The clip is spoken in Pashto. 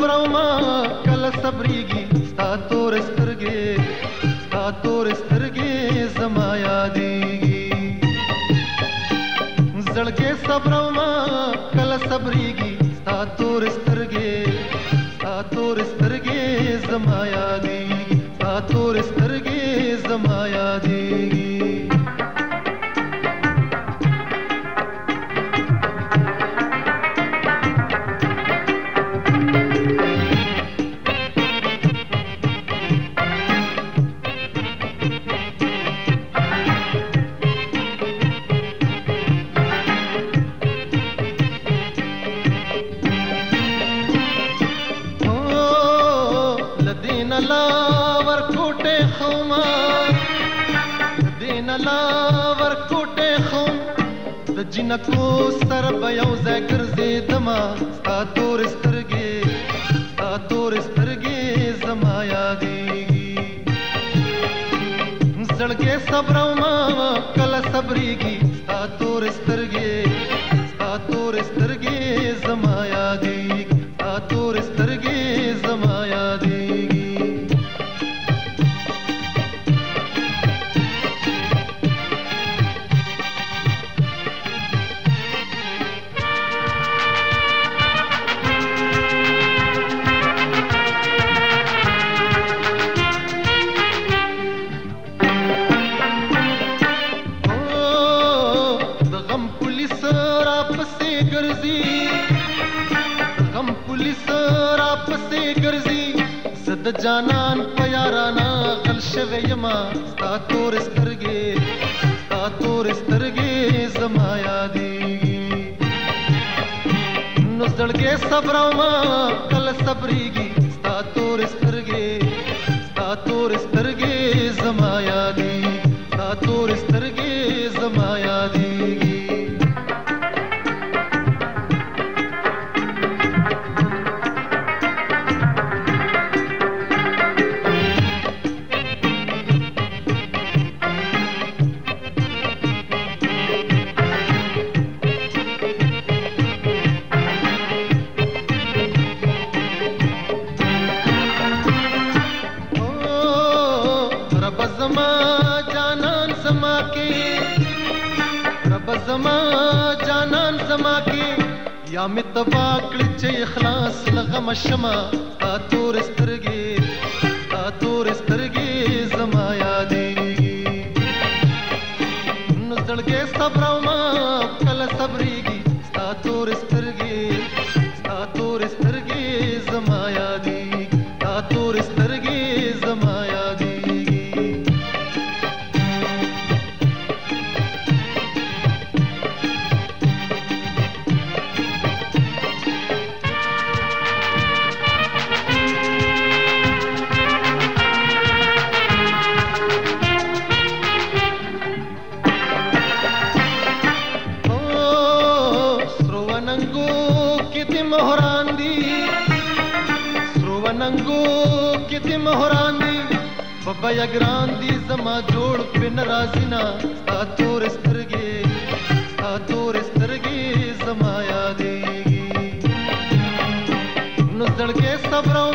ब्रह्मा कल सबरीगी स्थातोरस्तरगे स्थातोरस्तरगे जमाया देगी जड़के सब्रह्मा कल सबरीगी स्थातोरस्तरगे स्थातोरस्तरगे जमाया देगी स्थातोरस्तरगे जमाया देगी ورکوټه خوما دین لا ورکوټه خوم د جنکو ستر به یو ځای ګرځې دما ستا تور سترګې ستا تور سترګې زما یادېږي زړګې صبر ما کله صبرېږي ستا تور سترګې پسې ګرځي غم پولیس را پسې ګرځي زد جانان په یارانا غل شوی یما ستا تور سترګې ستا تور سترګې زما یادېږي نو زړګې صبر ما کل صبرېږي ستا تور سترګې ستا تور سترګې زما یادېږي کې رب زما جانان زما کې یا می تبا کړی چې اخلاص لغم شمه اتور سترګې اتور سترګې زما یادېږي نو زړګې صبر ما کله صبرېږي کتی مهران دی بابا یا ګران دی زما جوړ پن راځي نه ستا تور سترګې ستا تور سترګې زما یادېږي نو زړګې صبر او